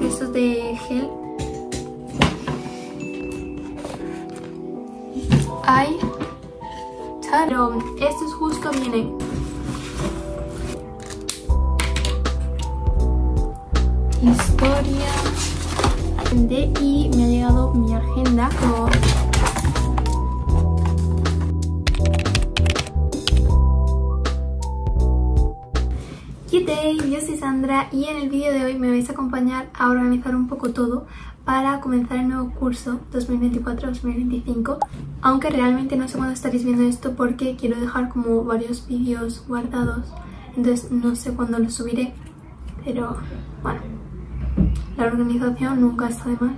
estos de gel. Hay... Pero estos justo vienen historia y me ha llegado mi agenda con Day, yo soy Sandra y en el vídeo de hoy me vais a acompañar a organizar un poco todo para comenzar el nuevo curso 2024-2025 aunque realmente no sé cuándo estaréis viendo esto porque quiero dejar como varios vídeos guardados entonces no sé cuándo los subiré pero bueno la organización nunca está de mal.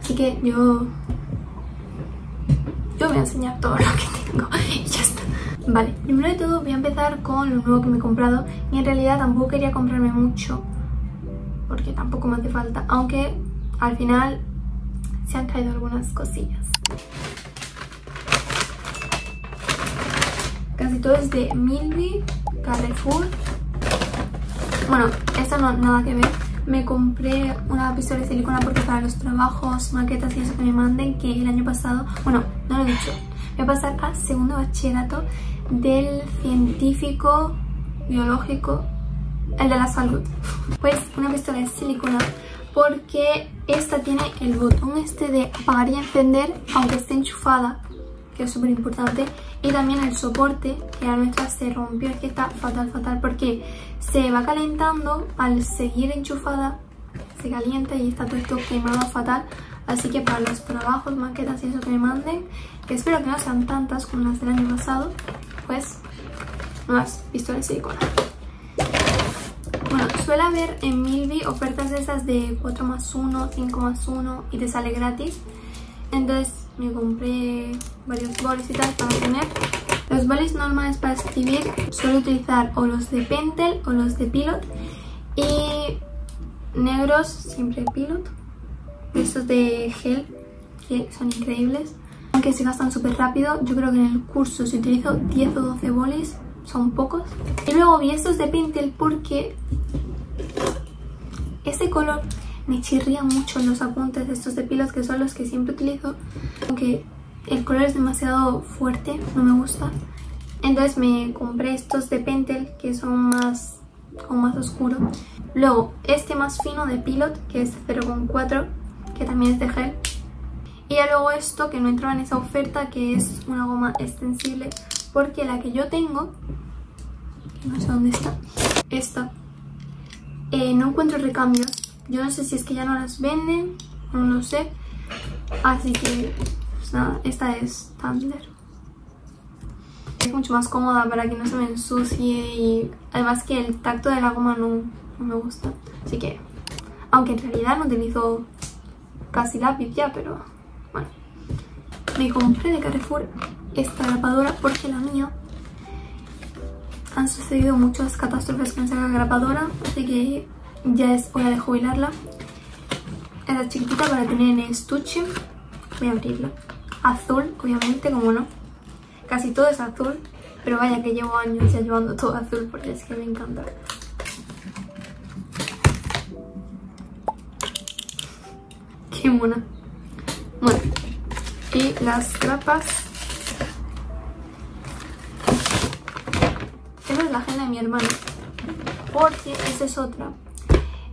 Así que yo... Yo voy a enseñar todo lo que tengo y ya está. Vale, primero de todo voy a empezar con lo nuevo que me he comprado. Y en realidad tampoco quería comprarme mucho. Porque tampoco me hace falta. Aunque al final se han caído algunas cosillas. Casi todo es de Milby, Carrefour. Bueno, esto no nada que ver me compré una pistola de silicona porque para los trabajos, maquetas y eso que me manden, que el año pasado, bueno, no lo he dicho, voy a pasar a segundo bachillerato del científico biológico, el de la salud. Pues una pistola de silicona porque esta tiene el botón este de apagar y encender aunque esté enchufada que es súper importante y también el soporte que a nuestra se rompió, es que está fatal, fatal porque se va calentando al seguir enchufada se calienta y está todo esto quemado fatal así que para los trabajos, maquetas y eso que me manden que espero que no sean tantas como las del año pasado pues más pistolas de silicona bueno, suele haber en Milby ofertas de esas de 4 más 1, 5 más 1 y te sale gratis entonces me compré varios bolis y tal para tener. Los bolis normales para escribir suelo utilizar o los de Pentel o los de Pilot. Y negros siempre Pilot. Estos de gel que son increíbles. Se gastan súper rápido. Yo creo que en el curso si utilizo 10 o 12 bolis son pocos. Y luego vi estos de Pentel porque ese color me chirrían mucho los apuntes estos de pilas que son los que siempre utilizo aunque el color es demasiado fuerte, no me gusta entonces me compré estos de Pentel que son más como más oscuro luego este más fino de Pilot que es 0.4 que también es de gel y ya luego esto que no entraba en esa oferta que es una goma extensible porque la que yo tengo no sé dónde está esta eh, no encuentro recambios yo no sé si es que ya no las venden, no lo sé. Así que, pues nada, esta es Tumblr. Es mucho más cómoda para que no se me ensucie y además que el tacto de la goma no, me gusta. Así que, aunque en realidad no utilizo casi lápiz ya, pero. Me compré de Carrefour esta grapadora porque la mía han sucedido muchas catástrofes con esa grapadora, así que ya es hora de jubilarla. Es chiquitita para tener en estuche. Voy a abrirla. Azul, obviamente, como no. Casi todo es azul. Pero vaya que llevo años ya llevando todo azul porque es que me encanta. Qué mona. Y las grapas. Esa es la agenda de mi hermano. Porque esa es otra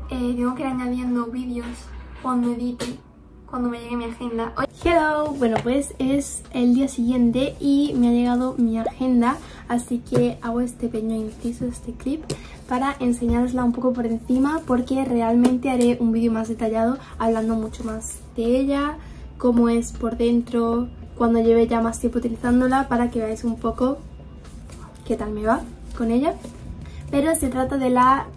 eh, tengo que ir añadiendo vídeos cuando edite, cuando me llegue mi agenda. Hello, bueno pues es el día siguiente y me ha llegado mi agenda, así que hago este pequeño inciso, este clip, para enseñarosla un poco por encima porque realmente haré un vídeo más detallado hablando mucho más de ella, cómo es por dentro, cuando lleve ya más tiempo utilizándola para que veáis un poco qué tal me va con ella. Pero se trata de la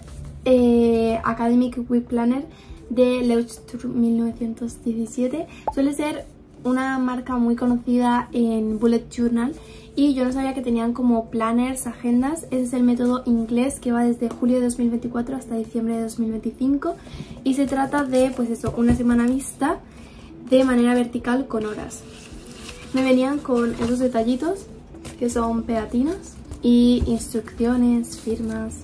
eh, Academic Week Planner de Leuchter 1917. Suele ser una marca muy conocida en Bullet Journal y yo no sabía que tenían como planners, agendas. Ese es el método inglés que va desde julio de 2024 hasta diciembre de 2025 y se trata de, pues eso, una semana vista de manera vertical con horas. Me venían con esos detallitos que son pegatinas y instrucciones, firmas,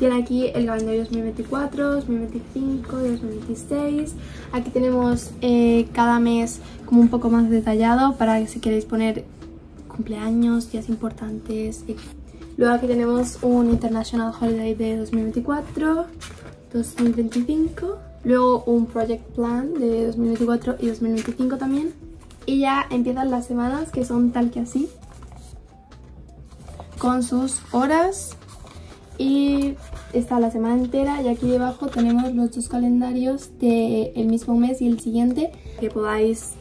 Tiene aquí el calendario 2024, 2025 2026. Aquí tenemos eh, cada mes como un poco más detallado para si queréis poner cumpleaños, días importantes. Luego aquí tenemos un International Holiday de 2024, 2025. Luego un Project Plan de 2024 y 2025 también. Y ya empiezan las semanas que son tal que así. Con sus horas. Y está la semana entera y aquí debajo tenemos los dos calendarios del el mismo mes y el siguiente. Que podáis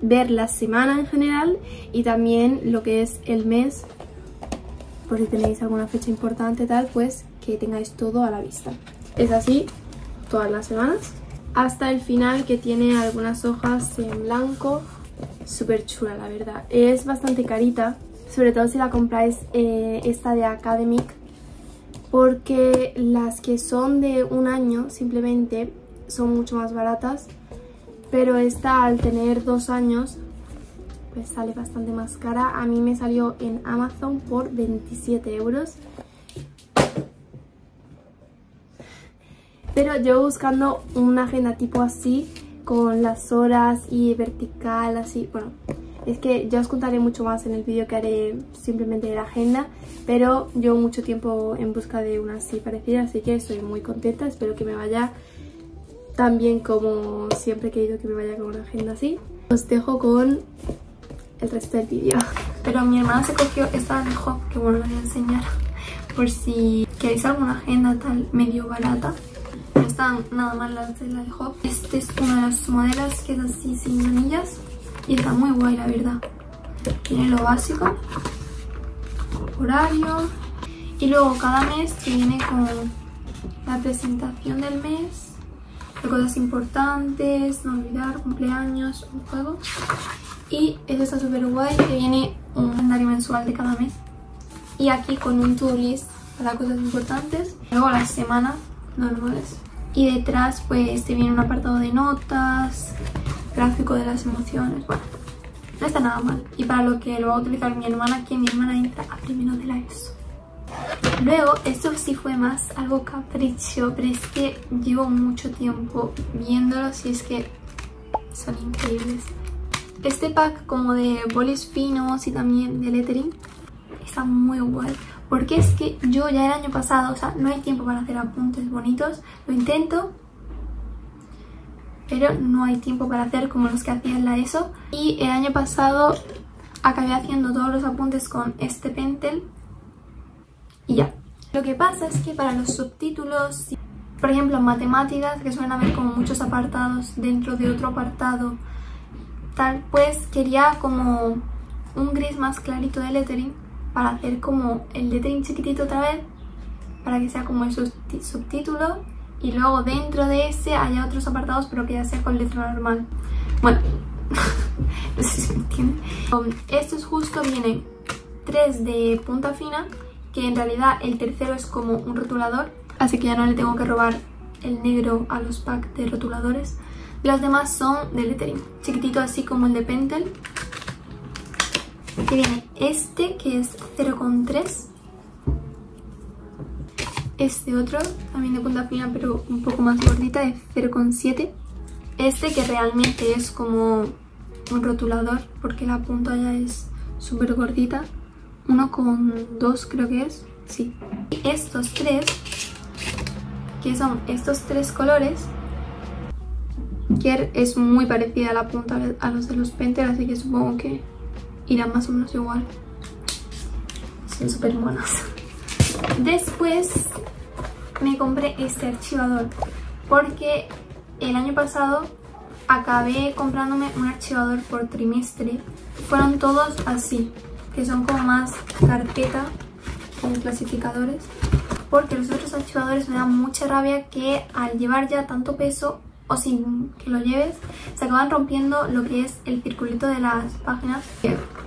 ver la semana en general y también lo que es el mes. Por si tenéis alguna fecha importante tal pues que tengáis todo a la vista. Es así todas las semanas hasta el final que tiene algunas hojas en blanco súper chula la verdad. Es bastante carita sobre todo si la compráis eh, esta de Academic porque las que son de un año simplemente son mucho más baratas pero esta al tener dos años pues sale bastante más cara. A mí me salió en Amazon por 27 euros pero yo buscando una agenda tipo así con las horas y vertical así bueno es que ya os contaré mucho más en el vídeo que haré simplemente de la agenda, pero yo mucho tiempo en busca de una así parecida, así que estoy muy contenta, espero que me vaya tan bien como siempre he querido que me vaya con una agenda así. Os dejo con el resto del vídeo. Pero mi hermana se cogió esta de Hop, que bueno, la voy a enseñar, por si queréis alguna agenda tal medio barata. No están nada mal las de la de Hop. Este es una de las modelos que es así sin manillas y está muy guay la verdad. Tiene lo básico, horario y luego cada mes te viene con la presentación del mes, de cosas importantes, no olvidar, cumpleaños, un juego. Y eso está súper guay, que viene un calendario mensual de cada mes. Y aquí con un to list para cosas importantes. Luego las semanas normales. Y detrás pues te viene un apartado de notas, gráfico de las emociones, bueno, no está nada mal. Y para lo que lo va a utilizar mi hermana, que mi hermana entra a primero de la ESO. Luego, esto sí fue más algo capricho, pero es que llevo mucho tiempo viéndolos y es que son increíbles. Este pack como de bolis finos y también de lettering está muy guay. Porque es que yo ya el año pasado, o sea, no hay tiempo para hacer apuntes bonitos. Lo intento, pero no hay tiempo para hacer como los que hacía en la ESO. Y el año pasado acabé haciendo todos los apuntes con este pentel y ya. Lo que pasa es que para los subtítulos, por ejemplo matemáticas, que suelen haber como muchos apartados dentro de otro apartado, tal, pues quería como un gris más clarito de lettering para hacer como el lettering chiquitito otra vez, para que sea como el subtítulo y luego dentro de ese haya otros apartados pero que ya sea con letra normal. Bueno, no sé si se entiende. Um, estos justo vienen tres de punta fina, que en realidad el tercero es como un rotulador, así que ya no le tengo que robar el negro a los packs de rotuladores. Los demás son de lettering, chiquitito así como el de Pentel. Que viene este que es 0,3 este otro, también de punta fina pero un poco más gordita, de 0,7. Este que realmente es como un rotulador porque la punta ya es súper gordita. 1,2 creo que es, sí. Y estos tres, que son estos tres colores, que es muy parecida a la punta a los de los Pentel, así que supongo que irán más o menos igual. Son súper buenos. Después me compré este archivador porque el año pasado acabé comprándome un archivador por trimestre. Fueron todos así, que son como más carpeta con clasificadores. Porque los otros archivadores me dan mucha rabia que al llevar ya tanto peso o sin que lo lleves, se acaban rompiendo lo que es el circulito de las páginas.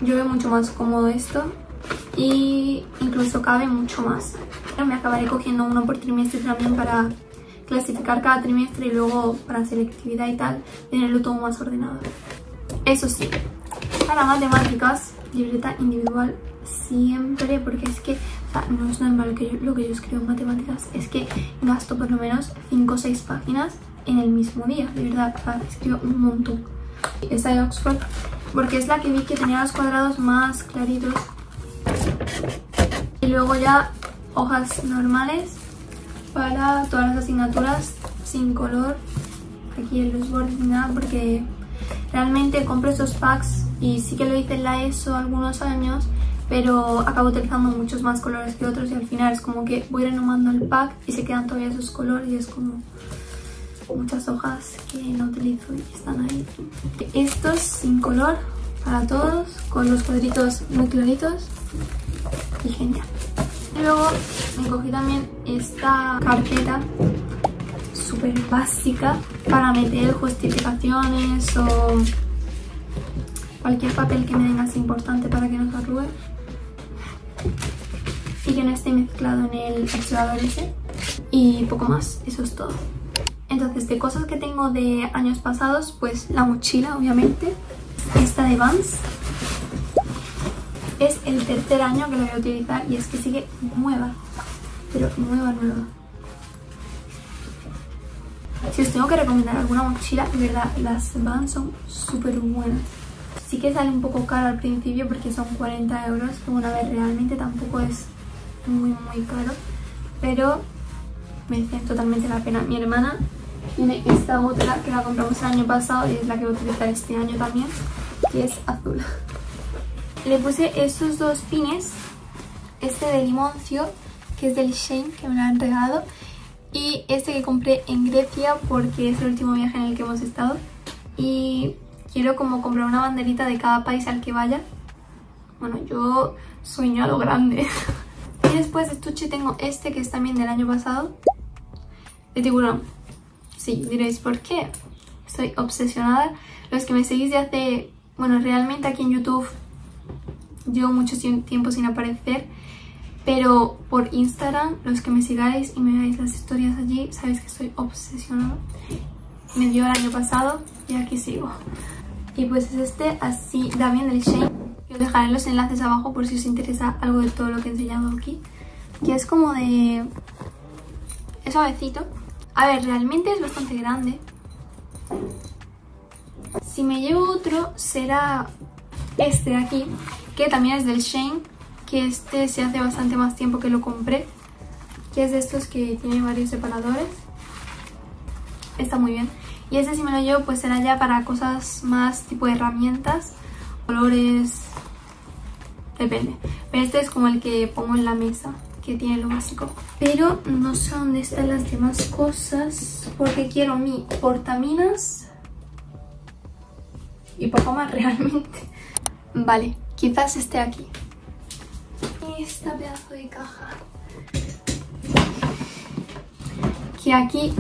Yo veo mucho más cómodo esto y incluso cabe mucho más. Me acabaré cogiendo uno por trimestre también para clasificar cada trimestre y luego para selectividad y tal, tenerlo todo más ordenado. Eso sí, para matemáticas, libreta individual siempre, porque es que O sea, no es normal que lo que yo escribo en matemáticas. Es que gasto por lo menos 5 o 6 páginas en el mismo día. De verdad, sea, escribo un montón. Esta de Oxford, porque es la que vi que tenía los cuadrados más claritos. Y luego ya hojas normales para todas las asignaturas sin color aquí en los bordes ni nada porque realmente compré esos packs y sí que lo hice en la ESO algunos años pero acabo utilizando muchos más colores que otros y al final es como que voy renovando el pack y se quedan todavía esos colores y es como muchas hojas que no utilizo y están ahí. Estos sin color para todos con los cuadritos muy claritos y genial. Y luego me cogí también esta carpeta súper básica para meter justificaciones o cualquier papel que me den así importante para que no se arrugue y que no esté mezclado en el archivador ese y poco más, eso es todo entonces de cosas que tengo de años pasados pues la mochila obviamente esta de Vans es el tercer año que la voy a utilizar y es que sigue nueva pero nueva nueva si os tengo que recomendar alguna mochila, de verdad, las Vans son súper buenas. Sí que sale un poco caro al principio porque son 40 euros, pero una vez realmente tampoco es muy muy caro, pero merece totalmente la pena. Mi hermana tiene esta otra que la compramos el año pasado y es la que voy a utilizar este año también, que es azul. Le puse estos dos pines, este de limoncio, que es del Shane, que me lo han regalado, y este que compré en Grecia porque es el último viaje en el que hemos estado. Y quiero como comprar una banderita de cada país al que vaya. Bueno, yo sueño a lo grande. Y después de estuche tengo este que es también del año pasado de tiburón sí, diréis, ¿por qué? estoy obsesionada los que me seguís de hace, bueno, realmente aquí en YouTube llevo mucho tiempo sin aparecer pero por Instagram, los que me sigáis y me veáis las historias allí, sabéis que estoy obsesionada. Me dio el año pasado y aquí sigo. Y pues es este, así, también del Shane. Os dejaré los enlaces abajo por si os interesa algo de todo lo que he enseñado aquí. Que es como de... Es suavecito. A ver, realmente es bastante grande. Si me llevo otro será este de aquí, que también es del Shane que este se hace bastante más tiempo que lo compré, que es de estos que tiene varios separadores. Está muy bien. Y este si me lo llevo pues será ya para cosas más tipo herramientas, colores, depende. Pero este es como el que pongo en la mesa, que tiene lo básico. Pero no sé dónde están las demás cosas, porque quiero mi portaminas y poco más realmente. Vale, quizás esté aquí esta pedazo de caja que aquí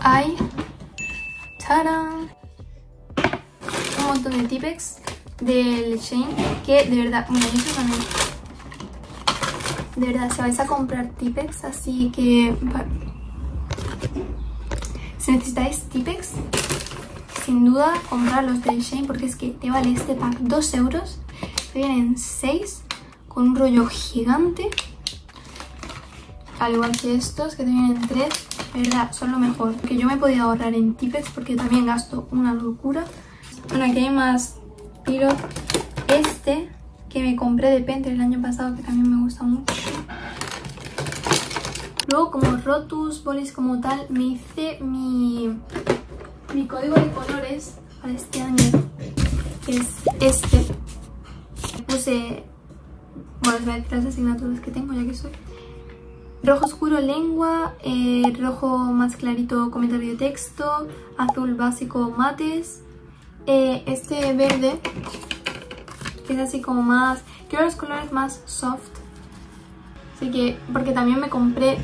hay ¡Tarán! un montón de Tipex del Shane que de verdad, bueno, yo también de verdad, si vais a comprar Tipex así que si necesitáis Tipex sin duda comprar los del Shane porque es que te vale este pack 2 euros vienen 6 con un rollo gigante. Al igual que estos que te vienen 3. verdad, son lo mejor. Que yo me he podido ahorrar en Tipex porque también gasto una locura. Bueno, aquí hay más tiro. Este que me compré de Pentre el año pasado que también me gusta mucho. Luego como Rotus, bolis como tal, me hice mi, mi código de colores para este año, es este puse, bueno, las asignaturas que tengo ya que soy. Rojo oscuro lengua, eh, rojo más clarito comentario de texto, azul básico mates, eh, este verde que es así como más, quiero los colores más soft, así que, porque también me compré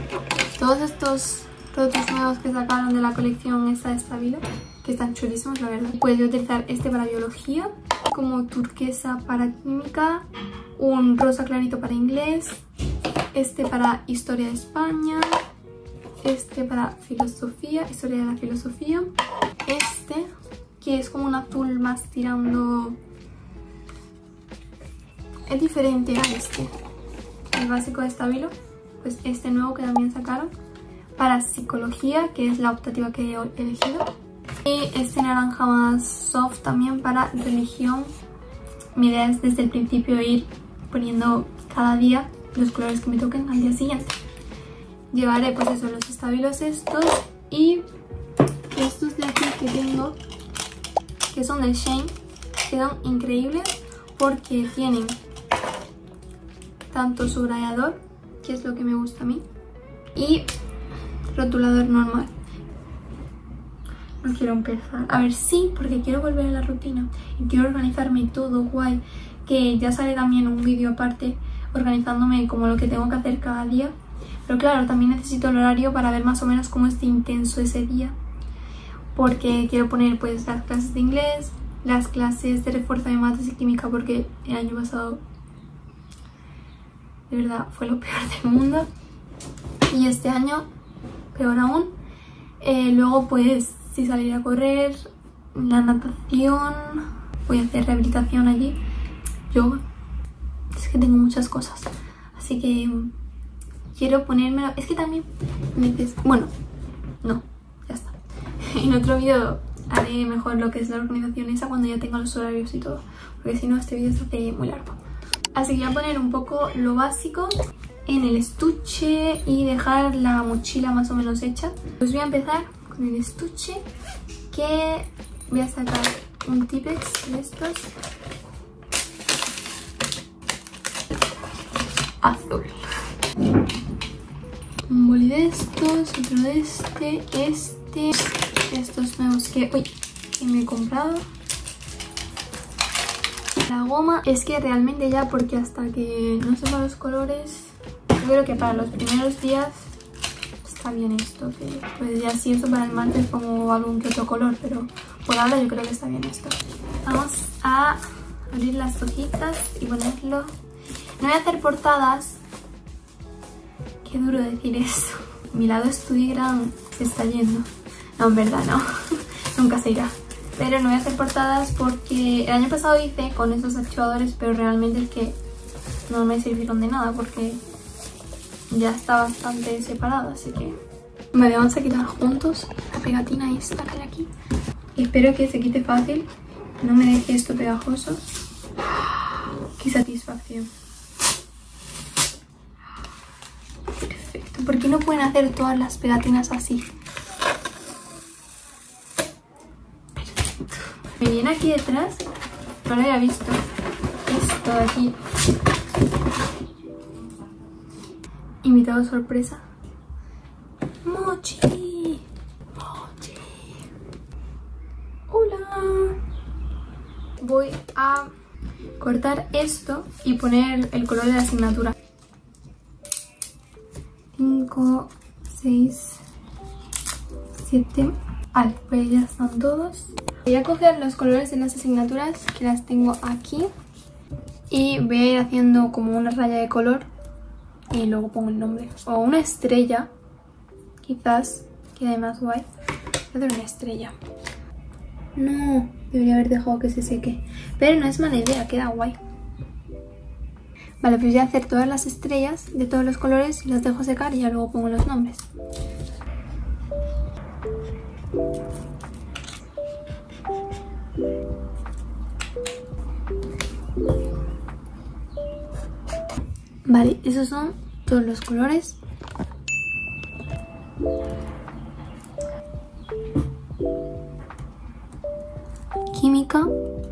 todos estos productos nuevos que sacaron de la colección esta de Stabilo, que están chulísimos la verdad. Puedes utilizar este para biología, como turquesa para química, un rosa clarito para inglés, este para historia de España, este para filosofía, historia de la filosofía, este que es como un azul más tirando es diferente a este. El básico de estabilo. Pues este nuevo que también sacaron. Para psicología, que es la optativa que he elegido. Y este naranja más soft también para religión. Mi idea es desde el principio ir poniendo cada día los colores que me toquen al día siguiente. Llevaré pues eso, los estabilos estos y estos de aquí que tengo, que son del Shane, quedan increíbles porque tienen tanto subrayador, que es lo que me gusta a mí, y rotulador normal. No quiero empezar. A ver, sí, porque quiero volver a la rutina y quiero organizarme todo guay. Que ya sale también un vídeo aparte organizándome como lo que tengo que hacer cada día. Pero claro, también necesito el horario para ver más o menos cómo es intenso ese día. Porque quiero poner pues las clases de inglés, las clases de refuerzo de mates y química porque el año pasado de verdad fue lo peor del mundo. Y este año, peor aún. Eh, luego pues si salir a correr, la natación, voy a hacer rehabilitación allí, yoga. Es que tengo muchas cosas. Así que quiero ponérmelo. Es que también dices, bueno, no, ya está. En otro vídeo haré mejor lo que es la organización esa cuando ya tenga los horarios y todo. Porque si no este vídeo se hace muy largo. Así que voy a poner un poco lo básico en el estuche y dejar la mochila más o menos hecha. Pues voy a empezar con el estuche que voy a sacar un Tipex de estos. Azul. Un boli de estos, otro de este, este. Estos nuevos que, uy, que me he comprado la goma es que realmente ya porque hasta que no sepa los colores yo creo que para los primeros días está bien esto, que pues ya si eso para el martes pongo algún que otro color, pero por ahora yo creo que está bien esto. Vamos a abrir las hojitas y ponerlo. No voy a hacer portadas. Qué duro decir eso. Mi lado Studigram se está yendo. No, en verdad no. Nunca se irá. Pero no voy a hacer portadas porque el año pasado hice con esos archivadores, pero realmente es que no me sirvieron de nada porque ya está bastante separado, así que... Vale, vamos a quitar juntos la pegatina esta que hay aquí. Espero que se quite fácil, no me deje esto pegajoso. ¡Qué satisfacción! Perfecto. ¿Por qué no pueden hacer todas las pegatinas así? Perfecto. Me viene aquí detrás, no lo había visto. Esto de aquí invitado sorpresa. Mochi. Mochi. Hola. Voy a cortar esto y poner el color de la asignatura. 5, 6, 7. Vale, pues ya están todos. Voy a coger los colores de las asignaturas que las tengo aquí y voy a ir haciendo como una raya de color y luego pongo el nombre. O una estrella, quizás quede más guay. Voy a hacer una estrella. No, debería haber dejado que se seque. Pero no es mala idea, queda guay. Vale, pues voy a hacer todas las estrellas de todos los colores las dejo secar y ya luego pongo los nombres. Vale, esos son todos los colores. Química,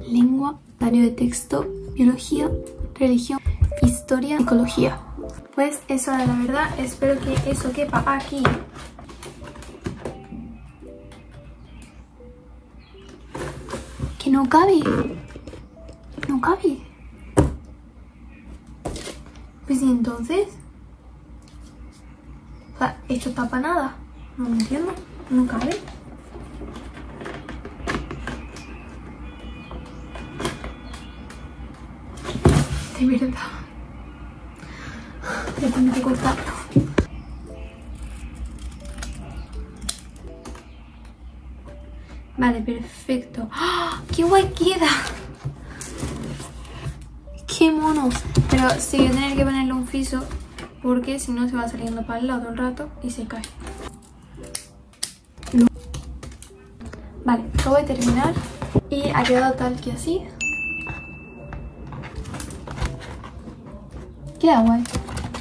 lengua, diario de texto, biología, religión, historia, psicología. Pues eso era la verdad, espero que eso quepa aquí. Que no cabe. No cabe. Pues y entonces... O sea, esto tapa nada. No me entiendo. No cabe. De verdad. A tener que cortarlo. Vale, perfecto. ¡Ah! ¡Qué guay queda! ¡Qué mono! Pero sí voy a tener que ponerle un fiso porque si no se va saliendo para el lado un rato y se cae. Vale, acabo de terminar y ha quedado tal que así. Queda guay.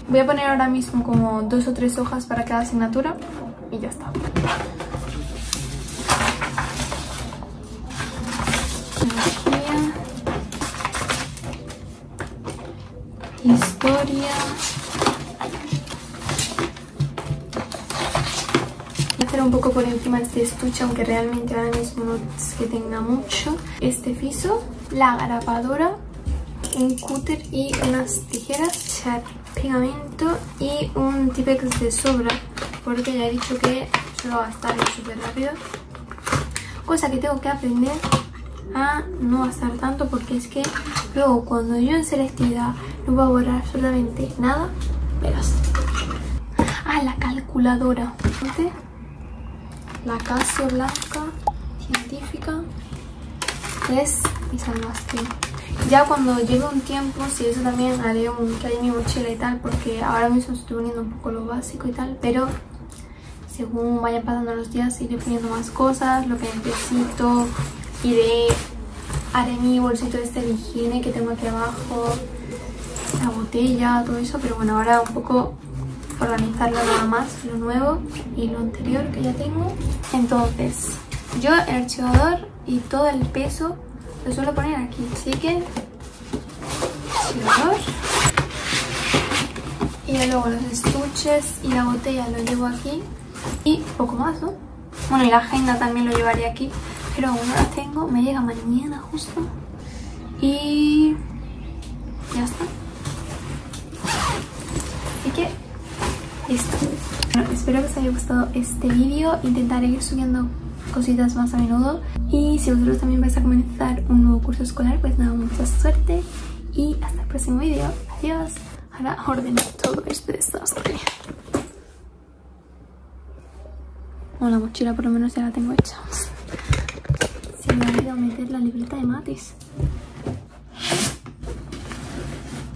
Voy a poner ahora mismo como dos o tres hojas para cada asignatura y ya está. Hacer un poco por encima este estuche, aunque realmente ahora mismo no es que tenga mucho. Este fiso, la grapadora, un cúter y unas tijeras, pegamento y un tipex de sobra, porque ya he dicho que se va a gastar súper rápido. Cosa que tengo que aprender a no gastar tanto porque es que luego cuando yo en selectividad no voy a borrar absolutamente nada, verás. Ah, la calculadora. La Casio blanca científica es mi salvación. Ya cuando lleve un tiempo, si eso también haré un que mi mochila y tal, porque ahora mismo estoy poniendo un poco lo básico y tal, pero según vayan pasando los días iré poniendo más cosas, lo que necesito, iré, haré mi bolsito este de higiene que tengo aquí abajo, la botella, todo eso, pero bueno, ahora un poco organizarlo nada más, lo nuevo y lo anterior que ya tengo. Entonces, yo el archivador y todo el peso lo suelo poner aquí, así que archivador. Y luego los estuches y la botella lo llevo aquí. Y poco más, ¿no? Bueno, y la agenda también lo llevaría aquí, pero aún no la tengo, me llega mañana justo. Y ya está. Así que listo. Bueno, espero que os haya gustado este vídeo, intentaré ir subiendo cositas más a menudo. Y si vosotros también vais a comenzar un nuevo curso escolar pues nada, mucha suerte y hasta el próximo vídeo, adiós. Ahora ordeno todo este desastre. Bueno, la mochila por lo menos ya la tengo hecha. Se me ha olvidado meter la libreta de mates.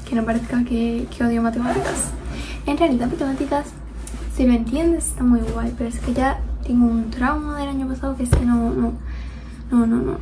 Que no parezca que, que odio matemáticas en realidad matemáticas si lo entiendes está muy guay pero es que ya tengo un trauma del año pasado que es que no, no, no, no, no.